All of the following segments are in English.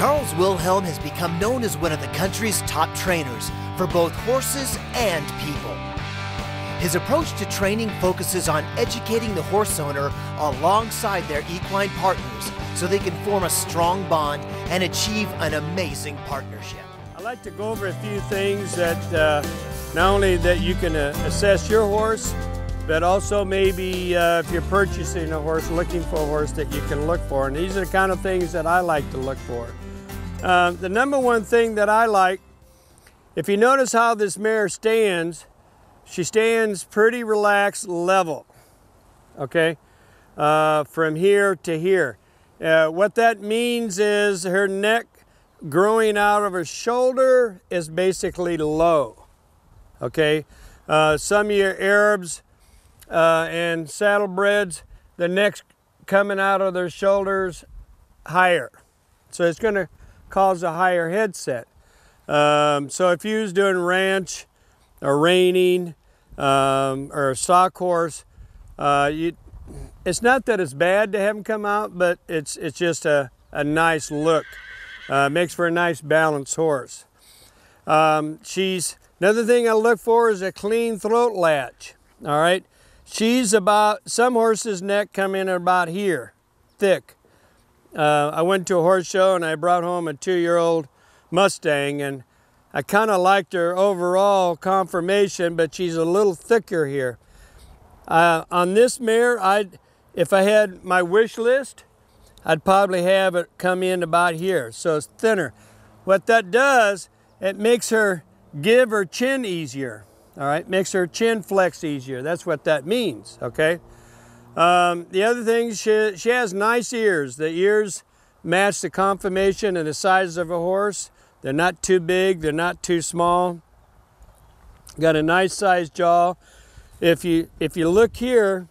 Charles Wilhelm has become known as one of the country's top trainers for both horses and people. His approach to training focuses on educating the horse owner alongside their equine partners so they can form a strong bond and achieve an amazing partnership. I'd like to go over a few things that uh, not only that you can uh, assess your horse, but also maybe uh, if you're purchasing a horse, looking for a horse that you can look for. And these are the kind of things that I like to look for. Uh, the number one thing that I like, if you notice how this mare stands, she stands pretty relaxed level, okay, uh, from here to here. Uh, what that means is her neck growing out of her shoulder is basically low, okay. Uh, some of your Arabs uh, and saddlebreds, the necks coming out of their shoulders higher. So it's going cause a higher headset. Um, so if you was doing ranch or reining, um, or a stock horse. Uh, you, it's not that it's bad to have them come out, but it's, it's just a, a nice look. Uh, makes for a nice balanced horse. Um, she's, another thing I look for is a clean throat latch. All right. She's about, some horses' neck come in about here, thick. Uh, I went to a horse show and I brought home a two-year-old Mustang and I kind of liked her overall conformation, but she's a little thicker here. Uh, on this mare, I'd, if I had my wish list, I'd probably have it come in about here, so it's thinner. What that does, it makes her give her chin easier, all right? Makes her chin flex easier. That's what that means, okay? Um, the other thing, she, she has nice ears. The ears match the conformation and the size of a horse. They're not too big, they're not too small. Got a nice sized jaw. If you if you look here,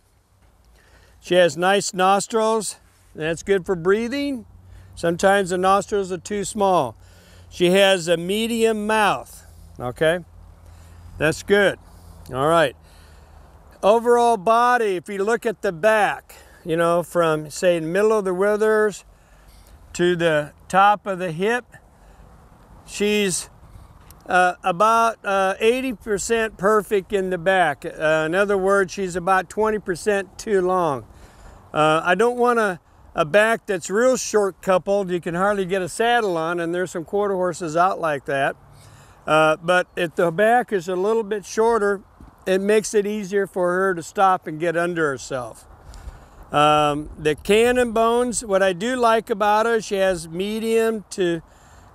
she has nice nostrils. That's good for breathing. Sometimes the nostrils are too small. She has a medium mouth. Okay? That's good. All right. Overall body, if you look at the back, you know, from say middle of the withers to the top of the hip, she's uh, about 80% uh, perfect in the back. Uh, in other words, she's about 20% too long. Uh, I don't want a, a back that's real short coupled. You can hardly get a saddle on, and there's some quarter horses out like that. Uh, but if the back is a little bit shorter, it makes it easier for her to stop and get under herself. Um, the cannon bones, what I do like about her, she has medium to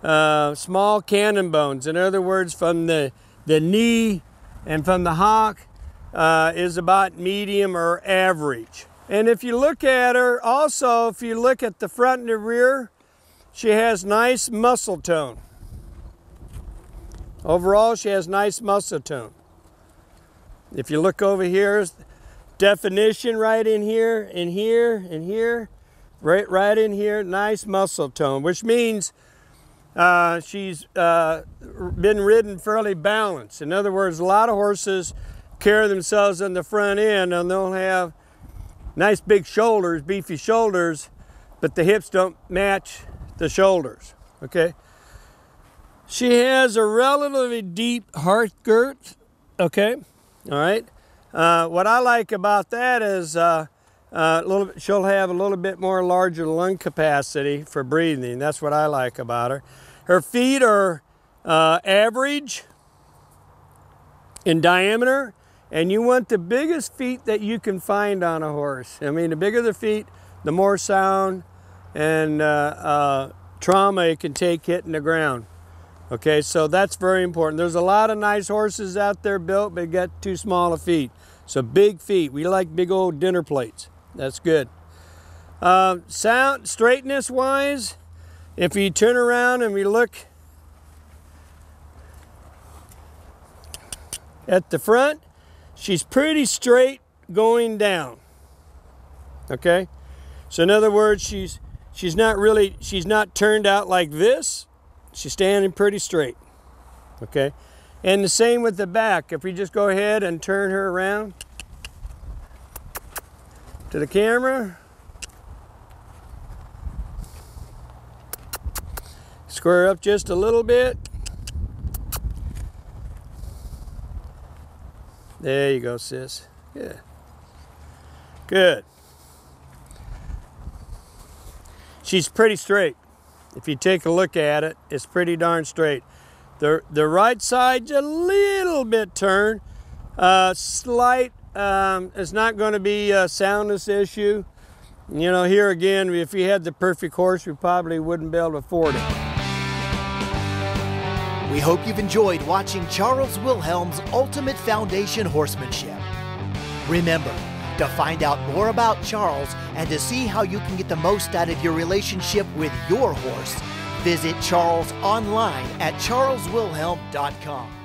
uh, small cannon bones. In other words, from the, the knee and from the hock uh, is about medium or average. And if you look at her, also, if you look at the front and the rear, she has nice muscle tone. Overall, she has nice muscle tone. If you look over here, definition right in here, in here, in here, right, right in here, nice muscle tone, which means uh, she's uh, been ridden fairly balanced. In other words, a lot of horses carry themselves in the front end and they'll have nice big shoulders, beefy shoulders, but the hips don't match the shoulders, okay? She has a relatively deep heart girth, okay? All right? Uh, what I like about that is uh, uh, a little, she'll have a little bit more larger lung capacity for breathing. That's what I like about her. Her feet are uh, average in diameter, and you want the biggest feet that you can find on a horse. I mean, the bigger the feet, the more sound and uh, uh, trauma it can take hitting the ground. Okay, so that's very important. There's a lot of nice horses out there built, but got too small of feet. So big feet. We like big old dinner plates. That's good. Uh, sound straightness wise, if you turn around and we look at the front, she's pretty straight going down. Okay? So in other words, she's she's not really she's not turned out like this. She's standing pretty straight. Okay? And the same with the back. If we just go ahead and turn her around to the camera, Square up just a little bit. There you go, sis. Good. Good. She's pretty straight. If you take a look at it, it's pretty darn straight. The, the right side's a little bit turned. Uh, slight, um, it's not going to be a soundness issue. You know, here again, if you had the perfect horse, you probably wouldn't be able to afford it. We hope you've enjoyed watching Charles Wilhelm's Ultimate Foundation Horsemanship. Remember, to find out more about Charles and to see how you can get the most out of your relationship with your horse, visit Charles online at charleswilhelm.com.